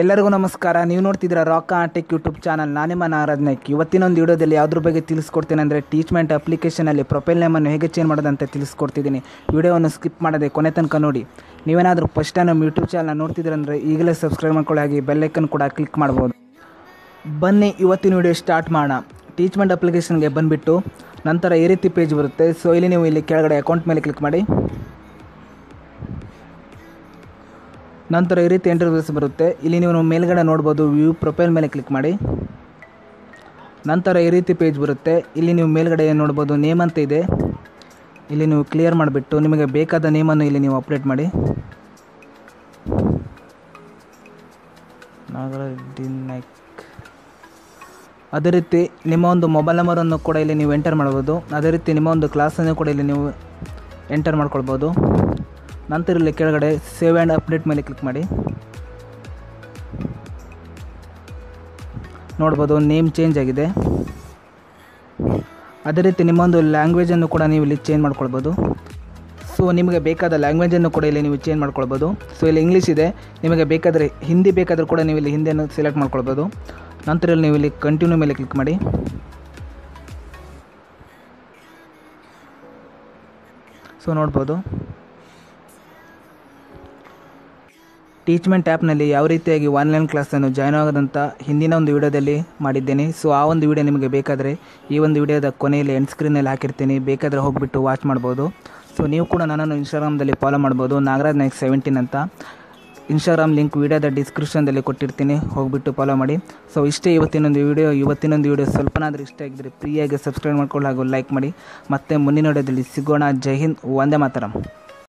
ಎಲ್ಲರಿಗೂ ನಮಸ್ಕಾರ. ನೀವು ನೋಡ್ತಿದ್ದೀರಾ ರಾಕ ಟೆಕ್ ಯೂಟ್ಯೂಬ್ ಚಾನಲ್ ನಾನೇ ಮನ ಆರಾಧನೆ ಇವತ್ತಿನೊಂದು ವಿಡಿಯೋದಲ್ಲಿ ಯಾವುದ್ರ ಬಗ್ಗೆ ತಿಳಿಸ್ಕೊಡ್ತೀನಿ ಅಂದರೆ ಟೀಚ್ಮೆಂಟ್ ಅಪ್ಲಿಕೇಶನಲ್ಲಿ ಪ್ರೊಫೈಲ್ ನೇಮನ್ನು ಹೇಗೆ ಚೇಂಜ್ ಮಾಡೋದಂತ ತಿಳಿಸ್ಕೊಡ್ತಿದ್ದೀನಿ. ವಿಡಿಯೋವನ್ನು ಸ್ಕಿಪ್ ಮಾಡದೆ ಕೊನೆ ತನಕ ನೋಡಿ. ನೀವೇನಾದರೂ ಫಸ್ಟ್ ಟೈಮ್ ನಮ್ಮ ಯೂಟ್ಯೂಬ್ ಚಾನಲ್ ನೋಡ್ತಿದ್ದೀರಂದರೆ ಈಗಲೇ ಸಬ್ಸ್ಕ್ರೈಬ್ ಮಾಡ್ಕೊಳ್ಳಿ. ಹಾಗೆ ಬೆಲ್ಲೈಕನ್ ಕೂಡ ಕ್ಲಿಕ್ ಮಾಡ್ಬೋದು. ಬನ್ನಿ, ಇವತ್ತಿನ ವಿಡಿಯೋ ಸ್ಟಾರ್ಟ್ ಮಾಡೋಣ. ಟೀಚ್ಮೆಂಟ್ ಅಪ್ಲಿಕೇಶನ್ಗೆ ಬಂದುಬಿಟ್ಟು ನಂತರ ಈ ರೀತಿ ಪೇಜ್ ಬರುತ್ತೆ. ಸೊ ಇಲ್ಲಿ ನೀವು ಇಲ್ಲಿ ಕೆಳಗಡೆ ಅಕೌಂಟ್ ಮೇಲೆ ಕ್ಲಿಕ್ ಮಾಡಿ. ನಂತರ ಈ ರೀತಿ ಇಂಟರ್ವ್ಯೂಸ್ ಬರುತ್ತೆ. ಇಲ್ಲಿ ನೀವು ಮೇಲ್ಗಡೆ ನೋಡ್ಬೋದು ವ್ಯೂ ಪ್ರೊಫೈಲ್ ಮೇಲೆ ಕ್ಲಿಕ್ ಮಾಡಿ. ನಂತರ ಈ ರೀತಿ ಪೇಜ್ ಬರುತ್ತೆ. ಇಲ್ಲಿ ನೀವು ಮೇಲ್ಗಡೆ ನೋಡ್ಬೋದು ನೇಮ್ ಅಂತ ಇದೆ. ಇಲ್ಲಿ ನೀವು ಕ್ಲಿಯರ್ ಮಾಡಿಬಿಟ್ಟು, ನಿಮಗೆ ಬೇಕಾದ ನೇಮನ್ನು ಇಲ್ಲಿ ನೀವು ಅಪ್ಡೇಟ್ ಮಾಡಿ. ನಾಗರೆಡ್ಡಿ ನಾಯ್ಕ್ ಅದೇ ರೀತಿ ನಿಮ್ಮ ಒಂದು ಮೊಬೈಲ್ ನಂಬರನ್ನು ಕೂಡ ಇಲ್ಲಿ ನೀವು ಎಂಟರ್ ಮಾಡ್ಬೋದು. ಅದೇ ರೀತಿ ನಿಮ್ಮ ಒಂದು ಕ್ಲಾಸನ್ನು ಕೂಡ ಇಲ್ಲಿ ನೀವು ಎಂಟರ್ ಮಾಡ್ಕೊಳ್ಬೋದು. ನಂತರ ಇಲ್ಲಿ ಕೆಳಗಡೆ ಸೇವ್ ಆ್ಯಂಡ್ ಅಪ್ಡೇಟ್ ಮೇಲೆ ಕ್ಲಿಕ್ ಮಾಡಿ. ನೋಡ್ಬೋದು ನೇಮ್ ಚೇಂಜ್ ಆಗಿದೆ. ಅದೇ ರೀತಿ ನಿಮ್ಮೊಂದು ಲ್ಯಾಂಗ್ವೇಜನ್ನು ಕೂಡ ನೀವು ಇಲ್ಲಿ ಚೇಂಜ್ ಮಾಡ್ಕೊಳ್ಬೋದು. ಸೊ, ನಿಮಗೆ ಬೇಕಾದ ಲ್ಯಾಂಗ್ವೇಜನ್ನು ಕೂಡ ಇಲ್ಲಿ ನೀವು ಚೇಂಜ್ ಮಾಡ್ಕೊಳ್ಬೋದು. ಸೊ, ಇಲ್ಲಿ ಇಂಗ್ಲೀಷ್ ಇದೆ. ನಿಮಗೆ ಬೇಕಾದರೆ ಹಿಂದಿ ಬೇಕಾದರೂ ಕೂಡ ನೀವು ಇಲ್ಲಿ ಹಿಂದಿಯನ್ನು ಸೆಲೆಕ್ಟ್ ಮಾಡ್ಕೊಳ್ಬೋದು. ನಂತರ ಇಲ್ಲಿ ನೀವು ಇಲ್ಲಿ ಕಂಟಿನ್ಯೂ ಮೇಲೆ ಕ್ಲಿಕ್ ಮಾಡಿ. ಸೊ, ನೋಡ್ಬೋದು. ಟೀಚ್ಮೆಂಟ್ ಆ್ಯಪ್ನಲ್ಲಿ ಯಾವ ರೀತಿಯಾಗಿ ಆನ್ಲೈನ್ ಕ್ಲಾಸನ್ನು ಜಾಯ್ನ್ ಆಗೋದಂತ ಹಿಂದಿನ ಒಂದು ವಿಡಿಯೋದಲ್ಲಿ ಮಾಡಿದ್ದೇನೆ. ಸೊ ಆ ಒಂದು ವಿಡಿಯೋ ನಿಮಗೆ ಬೇಕಾದರೆ ಈ ಒಂದು ವಿಡಿಯೋದ ಕೊನೆಯಲ್ಲಿ ಎಂಡ್ ಸ್ಕ್ರೀನಲ್ಲಿ ಹಾಕಿರ್ತೀನಿ. ಬೇಕಾದರೆ ಹೋಗಿಬಿಟ್ಟು ವಾಚ್ ಮಾಡ್ಬೋದು. ಸೊ ನೀವು ಕೂಡ ನನ್ನನ್ನು ಇನ್ಸ್ಟಾಗ್ರಾಮ್ದಲ್ಲಿ ಫಾಲೋ ಮಾಡ್ಬೋದು. ನಾಗರಾಜ್ ನಾಯ್ಕ್ ಸೆವೆಂಟೀನ್ ಅಂತ. ಇನ್ಸ್ಟಾಗ್ರಾಮ್ ಲಿಂಕ್ ವಿಡಿಯೋದ ಡಿಸ್ಕ್ರಿಪ್ಷನ್ದಲ್ಲಿ ಕೊಟ್ಟಿರ್ತೀನಿ. ಹೋಗಿಬಿಟ್ಟು ಫಾಲೋ ಮಾಡಿ. ಸೊ ಇಷ್ಟೇ ಇವತ್ತಿನೊಂದು ವಿಡಿಯೋ. ಇವತ್ತಿನೊಂದು ವಿಡಿಯೋ ಸ್ವಲ್ಪನಾದರೂ ಇಷ್ಟ ಆಗಿದ್ದರೆ ಫ್ರೀಯಾಗಿ ಸಬ್ಸ್ಕ್ರೈಬ್ ಮಾಡ್ಕೊಳ್ಳಿ ಹಾಗೂ ಲೈಕ್ ಮಾಡಿ. ಮತ್ತೆ ಮುಂದಿನ ವಿಡಿಯೋದಲ್ಲಿ ಸಿಗೋಣ. ಜೈ ಹಿಂದ್. ವಂದೇ ಮಾತರಂ.